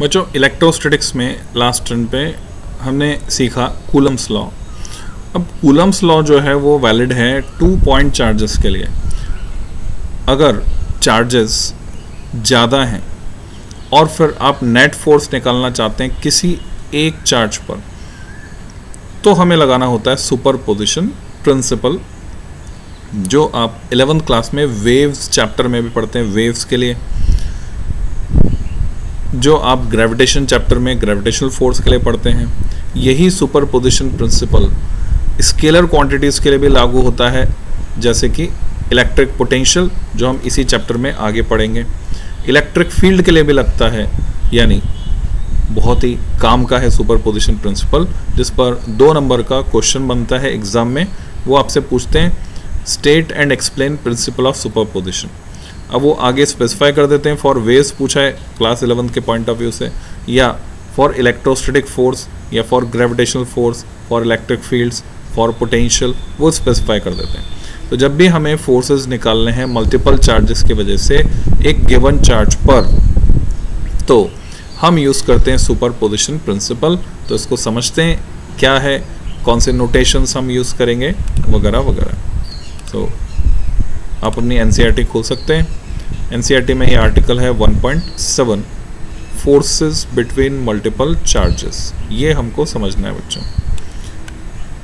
बच्चों इलेक्ट्रोस्टैटिक्स में last turn पे हमने सीखा कूलम्स लॉ अब कूलम्स लॉ जो है, वो वैलिड है टू पॉइंट चार्जेस के लिए। अगर चार्जेस ज़्यादा हैं, और फिर आप नेट फोर्स निकालना चाहते हैं किसी एक चार्ज पर तो हमें लगाना होता है सुपर पोजिशन प्रिंसिपल जो आप एलेवंथ क्लास में वेव्स चैप्टर में भी पढ़ते हैं वेव्स के लिए। जो आप ग्रेविटेशन चैप्टर में ग्रेविटेशनल फोर्स के लिए पढ़ते हैं, यही superposition principle scalar quantities के लिए भी लागू होता है, जैसे कि इलेक्ट्रिक पोटेंशियल जो हम इसी चैप्टर में आगे पढ़ेंगे। इलेक्ट्रिक फ़ील्ड के लिए भी लगता है, यानी बहुत ही काम का है सुपर पोजिशन प्रिंसिपल जिस पर दो नंबर का क्वेश्चन बनता है एग्ज़ाम में, वो आपसे पूछते हैं state and explain principle of superposition अब वो आगे स्पेसिफाई कर देते हैं फॉर वेव्स पूछा है क्लास इलेवंथ के पॉइंट ऑफ़ व्यू से, या फॉर इलेक्ट्रोस्टेटिक फोर्स या for gravitational force for electric fields for potential वो स्पेसिफाई कर देते हैं। तो जब भी हमें फोर्सेस निकालने हैं मल्टीपल चार्जेस की वजह से एक गिवन चार्ज पर तो हम यूज़ करते हैं सुपर पोजिशन प्रिंसिपल तो इसको समझते हैं क्या है, कौन से नोटेशंस हम यूज़ करेंगे, वगैरह वगैरह। तो आप अपनी एन e खोल सकते हैं। एन e में ये आर्टिकल है 1.7 फोर्सेस बिटवीन मल्टीपल चार्जेस ये हमको समझना है बच्चों।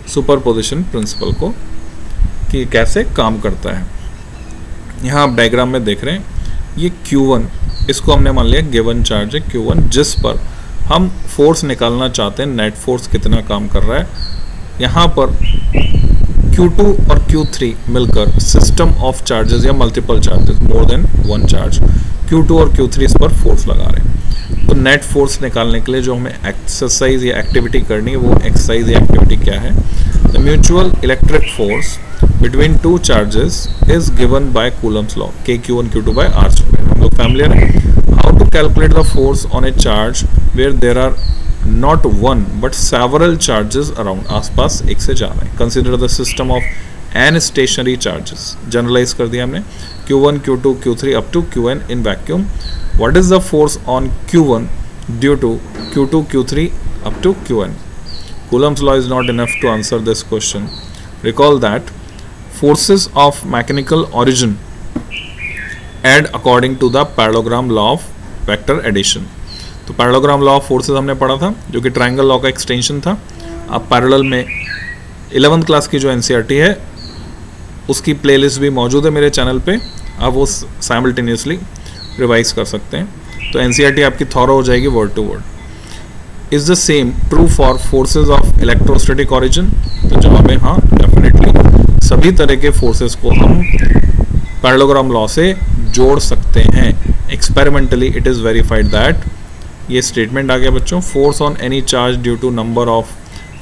सुपर पोजिशन प्रिंसिपल को कि कैसे काम करता है। यहाँ आप डायग्राम में देख रहे हैं, ये Q1 इसको हमने मान लिया गिवन चार्ज है Q1 जिस पर हम फोर्स निकालना चाहते हैं नेट फोर्स कितना काम कर रहा है। यहाँ पर Q2 और Q3 मिलकर सिस्टम ऑफ़ चार्जेस या multiple charges more than one charge Q2 और Q3 इस पर फोर्स लगा रहे हैं। तो नेट फोर्स निकालने के लिए जो हमें एक्सरसाइज या एक्टिविटी करनी है, वो एक्सरसाइज या एक्टिविटी क्या है? The mutual electric force between two charges is given by Coulomb's law, k q1 q2 by r square हम लोग familiar है। How to calculate the force on a charge where there are not one but several charges around आसपास एक से ज़्यादा है consider the system of n stationary charges generalize कर दिया हमने q1 q2 q3 up to qn in vacuum what is the force on q1 due to q2 q3 up to qn Coulomb's law is not enough to answer this question recall that forces of mechanical origin add according to the parallelogram law of vector addition तो parallelogram law of forces हमने पढ़ा था, जो कि triangle law का extension था। अब parallel में इलेवंथ क्लास की जो एन e है, उसकी प्लेलिस्ट भी मौजूद है मेरे चैनल पे। आप वो साइमल्टेनियसली रिवाइज कर सकते हैं। तो एन e आपकी थॉरो हो जाएगी word to word is the same true for forces of electrostatic origin तो जवाब है हाँ डेफिनेटली सभी तरह के फोर्सेज को हम पैरलोग्राम लॉ से जोड़ सकते हैं। Experimentally it is verified that ये स्टेटमेंट आ गया बच्चों force on any charge due to number of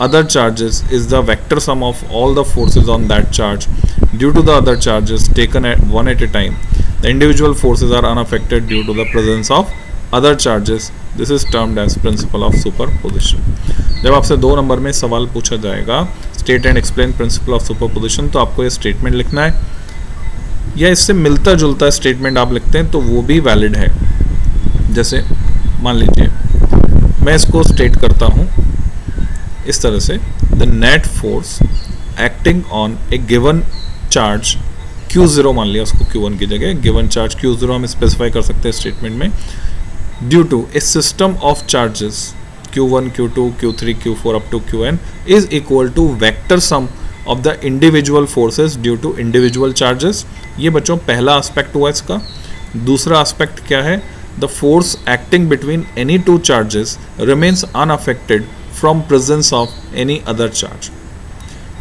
other charges is the vector sum of all the force on that charge due to the other charges taken at one at a time the individual forces are unaffected due to the presence of other charges this is termed as principle of superposition जब आपसे दो number में सवाल पूछा जाएगा state and explain principle of superposition तो आपको ये स्टेटमेंट लिखना है। या इससे मिलता जुलता स्टेटमेंट आप लिखते हैं तो वो भी वैलिड है। जैसे मान लीजिए, मैं इसको स्टेट करता हूँ इस तरह से the net force acting on a given charge Q0 मान लिया उसको Q1 की जगह गिवन चार्ज Q0 हम स्पेसिफाई कर सकते हैं स्टेटमेंट में due to a system of charges q1 q2 q3 q4 up to qn is equal to vector sum of the individual forces due to individual charges ये बच्चों, पहला aspect हुआ इसका। दूसरा एस्पेक्ट क्या है? The force acting between any two charges remains unaffected from presence of any other charge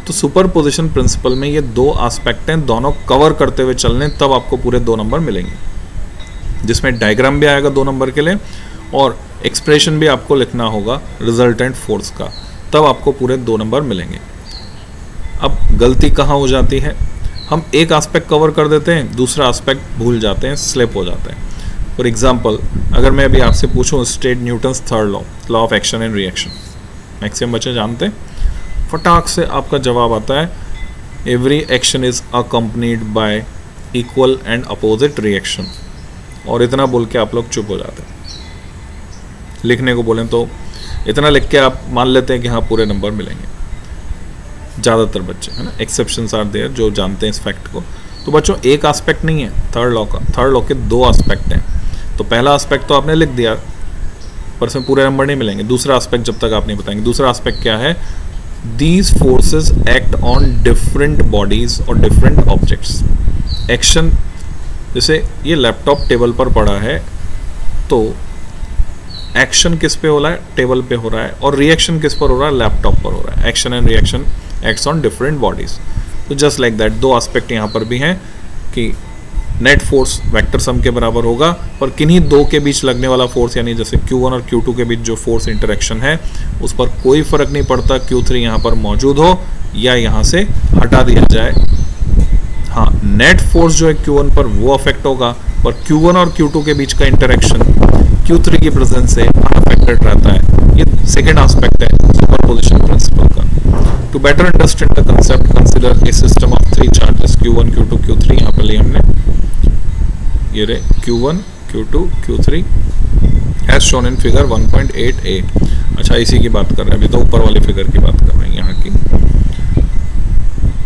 तो superposition principle में ये दो एस्पेक्ट हैं, दोनों कवर करते हुए चलने, तब आपको पूरे दो नंबर मिलेंगे। जिसमें डायग्राम भी आएगा दो नंबर के लिए और एक्सप्रेशन भी आपको लिखना होगा रिजल्टेंट फोर्स का। तब आपको पूरे दो नंबर मिलेंगे। अब गलती कहाँ हो जाती है? हम एक आस्पेक्ट कवर कर देते हैं, दूसरा आस्पेक्ट भूल जाते हैं स्लिप हो जाते हैं। फॉर एग्ज़ाम्पल अगर मैं अभी आपसे पूछूँ state Newton's third law law of action and reaction maximum बच्चे जानते फटाक से आपका जवाब आता है every action is accompanied by equal and opposite reaction और इतना बोल के आप लोग चुप हो जाते हैं। लिखने को बोलें तो इतना लिख के आप मान लेते हैं कि हाँ पूरे नंबर मिलेंगे। ज़्यादातर बच्चे, है ना? एक्सेप्शन आर देयर जो जानते हैं इस फैक्ट को। तो बच्चों, एक एस्पेक्ट नहीं है थर्ड लॉ का। थर्ड लॉ के दो एस्पेक्ट हैं। तो पहला आस्पेक्ट तो आपने लिख दिया, पर इसमें पूरे नंबर नहीं मिलेंगे। दूसरा आस्पेक्ट जब तक आप नहीं बताएँगे। दूसरा आस्पेक्ट क्या है? These forces act on different bodies और डिफरेंट ऑब्जेक्ट्स एक्शन जैसे ये लैपटॉप टेबल पर पड़ा है तो एक्शन किस पे हो रहा है? टेबल पे हो रहा है। और रिएक्शन किस पर हो रहा है? लैपटॉप पर हो रहा है। Action and reaction acts on different bodies तो जस्ट लाइक दैट दो आस्पेक्ट यहाँ पर भी हैं कि नेट फोर्स वेक्टर सम के बराबर होगा और किन्हीं दो के बीच लगने वाला फोर्स यानी जैसे Q1 और Q2 के बीच जो फोर्स इंटरेक्शन है उस पर कोई फ़र्क नहीं पड़ता Q3 थ्री यहाँ पर मौजूद हो या यहाँ से हटा दिया जाए। हाँ नेट फोर्स जो है Q1 पर वो अफेक्ट होगा पर Q1 और Q2 के बीच का इंटरेक्शन Q3 की प्रेजेंस से अनअफेक्टेड रहता है। ये सेकेंड एस्पेक्ट है सुपरपोजिशन प्रिंसिपल का। To better understand the concept, consider a system of three charges Q1, Q2, Q3 यहाँ पर लिया हमने। ये रहे Q1, Q2, Q3 as shown in figure 1.88 अच्छा इसी की बात कर रहे हैं अभी तो ऊपर वाली फिगर की बात कर रहे हैं यहाँ की।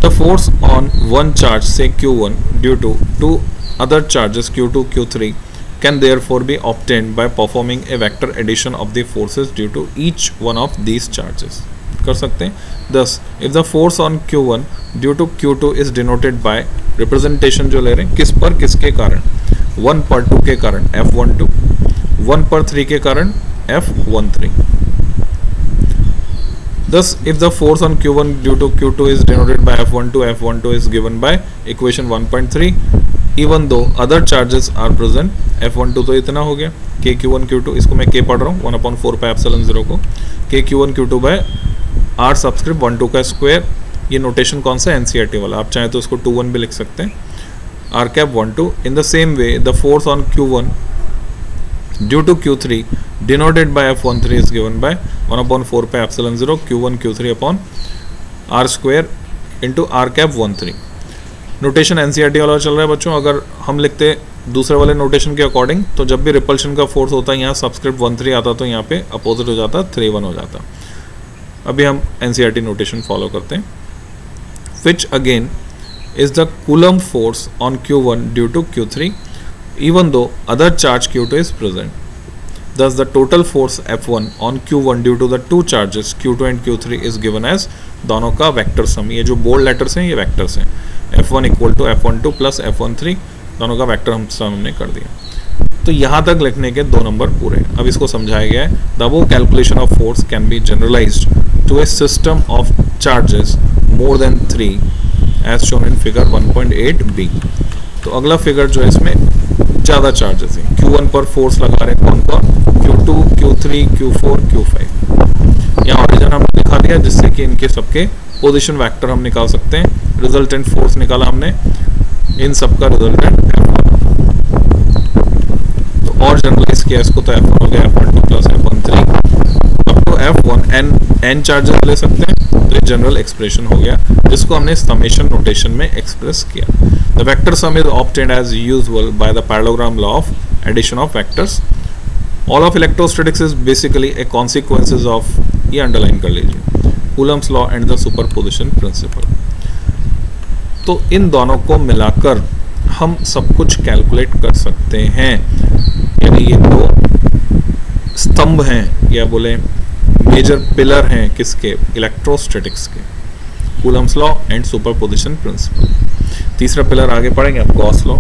The force on one charge से Q1 one due to two other charges Q2, Q3 can therefore be obtain by performing a vector addition of the forces due to each one of these charges कर सकते हैं? Thus if the force on q one due to q two is denoted by representation जो ले रहे हैं किस पर किसके कारण? वन पर टू के कारण एफ़ वन टू वन पर थ्री के कारण F one three Thus, if the force on Q1 due to Q2 is denoted by F12, F12 is given by equation 1.3. Even though other charges are present, F12 तो इतना हो गया। K Q1 Q2 इसको मैं K पढ़ रहा हूँ one upon four pi epsilon zero को। K Q1 Q2 by r subscript one two का स्क्वायर ये नोटेशन कौन सा एनसीईआरटी वाला। आप चाहें तो इसको टू वन भी लिख सकते हैं। R cap one two in the same way the force on q one due to q3 denoted by f13 is given by 1 upon 4 pi epsilon 0 q1 q3 upon r square into r cap 13 notation NCERT वाला चल रहा है बच्चों, अगर हम लिखते दूसरे वाले नोटेशन के अकॉर्डिंग तो जब भी रिपल्शन का फोर्स होता है यहाँ सब्सक्रिप्ट वन थ्री आता तो यहाँ पे अपोजिट हो जाता थ्री वन हो जाता। अभी हम एनसीईआरटी नोटेशन फॉलो करते हैं। Which again Coulomb force on q one due to q three even though other charge q2 is present. Thus, the total force F1 on Q1 due to the two charges Q2 and Q3 is given as दोनों का vector sum ये जो bold letters हैं ये vectors हैं. F1 one equal to F one two plus F one three दोनों का vector तो यहाँ तक लिखने के दो नंबर पूरे अब इसको समझाया गया है। The calculation of force can be generalize to a system of charges more than three as shown in figure 1.8 B तो अगला फिगर जो है इसमें ज़्यादा चार्जेस हैं। Q1 पर फोर्स लगा रहे हैं कौन कौन? Q2, Q3, Q4, Q5 यहाँ ऑरिजन हमने दिखा दिया जिससे कि इनके सबके पोजीशन वेक्टर हम निकाल सकते हैं। रिजल्टेंट फोर्स निकाला हमने। इन सबका रिजल्टेंट तो और जनरलाइज किया इसको तो F1 हो गया F1 two plus F1 three अब तो F1 N N चार्जेस ले सकते हैं। तो ये जनरल एक्सप्रेशन हो गया, जिसको हमने समेशन नोटेशन में एक्सप्रेस किया। The vector sum is obtained as usual by the parallelogram law of addition of vectors. All of electrostatics is basically a consequences of, ये अंडरलाइन कर लीजिए। Coulomb's law and the superposition principle तो इन दोनों को मिलाकर हम सब कुछ कैलकुलेट कर सकते हैं। यानी ये दो स्तंभ हैं, या बोले मेजर पिलर हैं किसके? इलेक्ट्रोस्टेटिक्स के। Coulomb's law and superposition principle तीसरा पिलर आगे पढ़ेंगे आप गॉस लॉ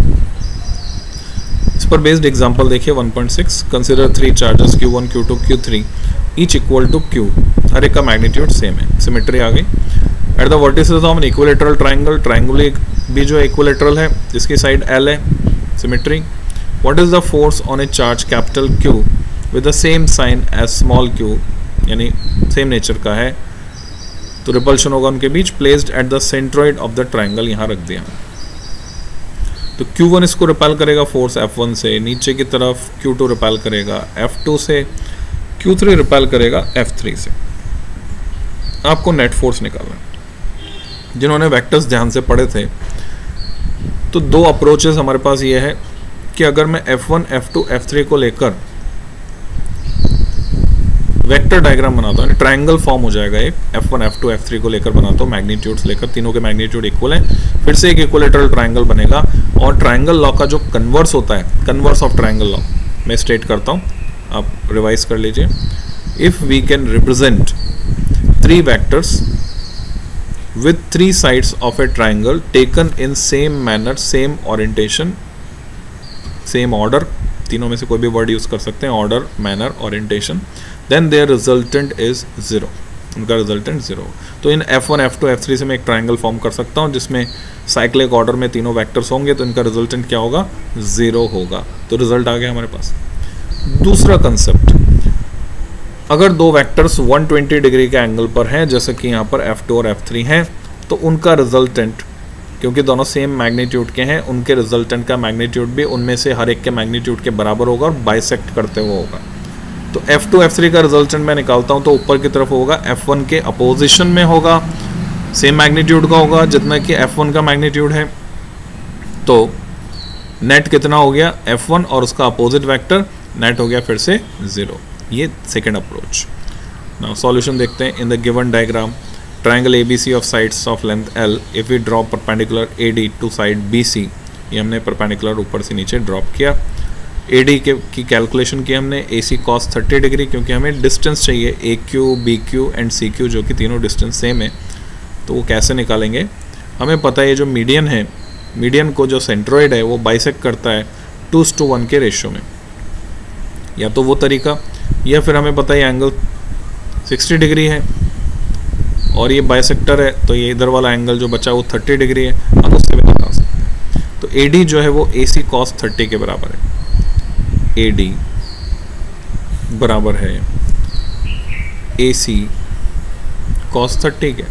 इस पर बेस्ड एग्जांपल देखिए 1.6 consider three charges Q1 Q2 Q3 each equal to Q हर एक का मैग्नीट्यूड सेम है। सिमेट्री आ गई। At the vertices of an equilateral triangle triangle भी जो इक्विलेटरल है जिसकी साइड L है symmetry what is the force on a charge capital Q with the same sign as small q? यानी same nature का है। तो रिपल्शन होगा उनके बीच placed at the centroid of the triangle यहाँ रख दिया। तो Q1 इसको रिपेल करेगा फोर्स F1 से। नीचे की तरफ़ Q2 रिपेल करेगा F2 से। Q3 रिपेल करेगा F3 से। आपको नेट फोर्स निकालना है। जिन्होंने वेक्टर्स ध्यान से पढ़े थे तो दो अप्रोचेस हमारे पास ये है कि अगर मैं F1, F2, F3 को लेकर वेक्टर डायग्राम बनाता हूँ। ट्रायंगल फॉर्म हो जाएगा एक F1, F2, F3 को लेकर बनाता हूँ मैग्नीट्यूड्स लेकर। तीनों के मैग्नीट्यूड इक्वल है। फिर से एक इक्वलेटरल ट्रायंगल बनेगा और ट्रायंगल लॉ का जो कन्वर्स होता है कन्वर्स ऑफ़ ट्रायंगल लॉ मैं स्टेट करता हूँ। आप रिवाइज कर लीजिए। If we can represent three vectors with three sides of a triangle taken in same manner same orientation same order तीनों में से कोई भी वर्ड यूज़ कर सकते हैं order manner orientation then their resultant is zero उनका रिजल्टेंट ज़ीरो तो इन F1, F2, F3 से मैं एक ट्राइंगल फॉर्म कर सकता हूँ जिसमें साइक्लिक ऑर्डर में तीनों वैक्टर्स होंगे तो इनका रिजल्टेंट क्या होगा? ज़ीरो होगा। तो रिज़ल्ट आ गया हमारे पास। दूसरा कंसेप्ट अगर दो वेक्टर्स 120 डिग्री के एंगल पर हैं जैसे कि यहाँ पर F2 और F3 हैं तो उनका रिजल्टेंट क्योंकि दोनों सेम मैग्नीट्यूड के हैं उनके रिजल्टेंट का मैग्नीट्यूड भी उनमें से हर एक के मैग्नीट्यूड के बराबर होगा और बाइसेक्ट करते हुए होगा। तो F2 F3 का रिजल्टेंट मैं निकालता हूँ तो ऊपर की तरफ़ होगा F1 के अपोजिशन में होगा सेम मैग्नीट्यूड का होगा जितना कि F1 का मैग्नीट्यूड है। तो नेट कितना हो गया F1 और उसका अपोजिट वेक्टर नेट हो गया फिर से ज़ीरो ये सेकेंड अप्रोच नाउ सॉल्यूशन देखते हैं in the given diagram triangle A B C of sides of length L if we drop perpendicular A D to side B C ये हमने perpendicular ऊपर से नीचे ड्रॉप किया। ए डी के, की कैलकुलेशन की हमने A C cos thirty degree क्योंकि हमें डिस्टेंस चाहिए A Q B Q and C Q जो कि तीनों डिस्टेंस सेम है तो वो कैसे निकालेंगे? हमें पता है जो मीडियन है मीडियन को जो सेंट्रोइड है, वो बाइसेक करता है टू टू वन के रेशियो में। या तो वो तरीका, या फिर हमें पता है एंगल 60 डिग्री है, और ये बाइसेक्टर है तो ये इधर वाला एंगल जो बचा, वो 30 डिग्री है, हम उससे भी निकाल सकते हैं। तो ए डी जो है, वो ए सी कॉस थर्टी के बराबर है। ए डी बराबर है ए सी कॉस थर्टी के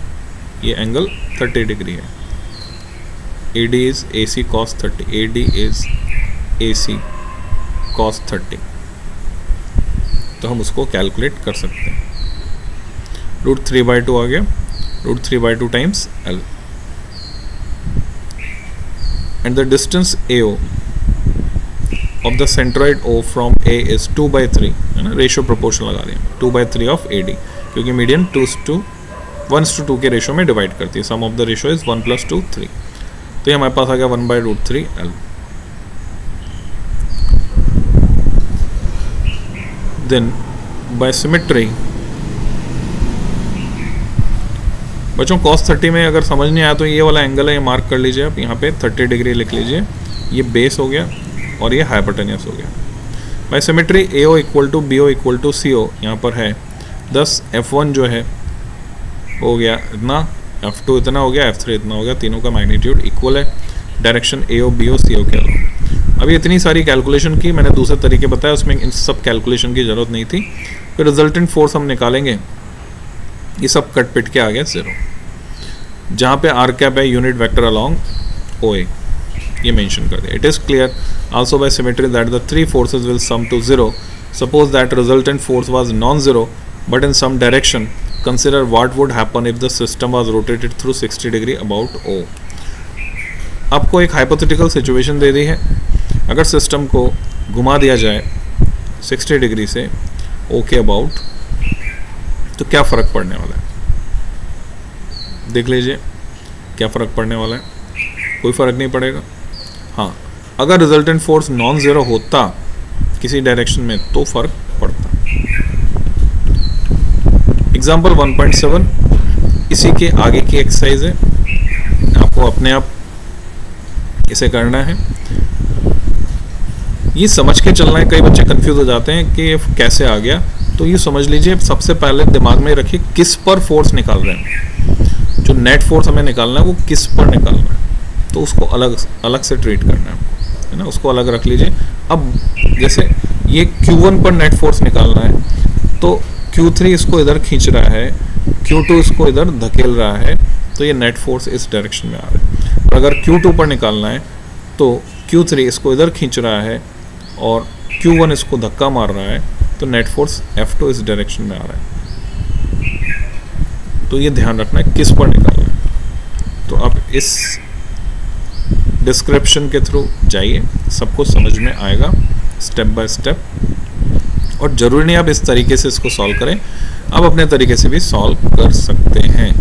ये एंगल 30 डिग्री है। A D is A C cos thirty A D is A C cos thirty तो हम उसको कैलकुलेट कर सकते हैं। रूट थ्री बाई टू आ गया। Root three by two times L and the distance A O of the centroid O from A is two by three है ना? रेशियो प्रोपोर्शन लगा रहे हैं। Two by three of A D क्योंकि median two to one two to के ratio में divide करती है। Sum of the ratio is one plus two three तो ये हमारे पास आ गया one by root three L then, by symmetry, बच्चों, cos 30 में अगर समझ नहीं आया तो ये वाला एंगल है, ये मार्क कर लीजिए आप, यहाँ पे 30 डिग्री लिख लीजिए। ये बेस हो गया। और ये हाइपोटेनियस हो गया। By symmetry A O equal to B O equal to C O यहाँ पर है। दस एफ़ वन जो है, हो गया इतना। एफ़ टू इतना हो गया एफ़ थ्री इतना हो गया। तीनों का मैग्नीट्यूड इक्वल है। Direction A O B O C O के अलावा। अभी इतनी सारी कैलकुलेशन की मैंने दूसरे तरीके बताया, उसमें इन सब कैलकुलेशन की ज़रूरत नहीं थी। फिर रिजल्टेंट फोर्स हम निकालेंगे। ये सब कट पिट के आ गया ज़ीरो जहाँ पे आर कैप है unit vector along O A ये मेंशन कर दिया। It is clear also by symmetry that the three forces will sum to zero suppose that resultant force was non zero but in some direction consider what would happen if the system was rotated through 60 degree about O. आपको एक hypothetical situation दे दी है। अगर system को घुमा दिया जाए 60 degree से ओ के अबाउट तो क्या फ़र्क पड़ने वाला है? देख लीजिए, क्या फ़र्क पड़ने वाला है? कोई फ़र्क नहीं पड़ेगा। हाँ। अगर रिजल्टेंट फोर्स नॉन ज़ीरो होता किसी डायरेक्शन में तो फ़र्क पड़ता। एग्ज़ाम्पल 1.7 इसी के आगे की एक्सरसाइज है। आपको अपने आप इसे करना है। ये समझ के चलना है, कई बच्चे कंफ्यूज हो जाते हैं कि कैसे आ गया। तो ये समझ लीजिए, सबसे पहले दिमाग में रखिए, किस पर फोर्स निकाल रहे हैं। जो नेट फोर्स हमें निकालना है, वो किस पर निकालना है। तो उसको अलग अलग से ट्रीट करना है है ना? उसको अलग रख लीजिए। अब जैसे ये Q1 पर नेट फोर्स निकालना है तो Q3 इसको इधर खींच रहा है Q2 इसको इधर धकेल रहा है तो ये नेट फोर्स इस डायरेक्शन में आ रहा है। अगर Q2 पर निकालना है तो Q3 इसको इधर खींच रहा है और Q1 इसको धक्का मार रहा है तो नेट फोर्स F2 इस डायरेक्शन में आ रहा है। तो ये ध्यान रखना है किस पर निकालना है। तो आप इस डिस्क्रिप्शन के थ्रू जाइए, सबको समझ में आएगा स्टेप बाय स्टेप और ज़रूरी नहीं आप इस तरीके से इसको सॉल्व करें, आप अपने तरीके से भी सॉल्व कर सकते हैं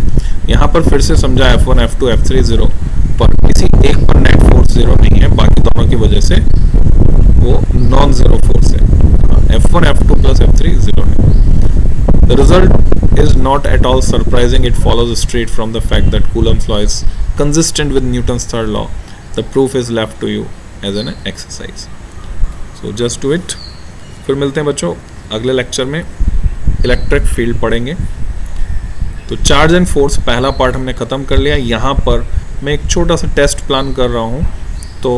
यहाँ पर फिर से समझा F one F two F three zero पर किसी एक पर नेट फोर्स ज़ीरो नहीं है, बाकी दोनों की वजह से वो नॉन ज़ीरो फोर्स है F one F two plus F three zero है The result is not at all surprising. It follows straight from the fact that Coulomb's law is consistent with Newton's third law. The proof is left to you as an exercise. So, just do it. फिर मिलते हैं बच्चों, अगले lecture में electric field पढ़ेंगे। तो charge and force पहला part हमने ख़त्म कर लिया। यहाँ पर मैं एक छोटा सा टेस्ट प्लान कर रहा हूँ। तो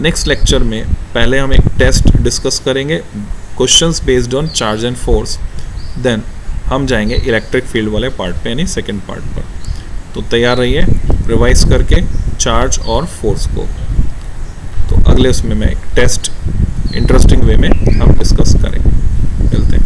नेक्स्ट लेक्चर में पहले हम एक टेस्ट डिस्कस करेंगे questions based on charge and force then हम जाएँगे इलेक्ट्रिक फ़ील्ड वाले पार्ट पे, यानी सेकेंड पार्ट पर। तो तैयार रहिए रिवाइज करके। चार्ज और फोर्स को। तो अगले उसमें मैं एक टेस्ट इंटरेस्टिंग वे में हम डिस्कस करेंगे। मिलते हैं।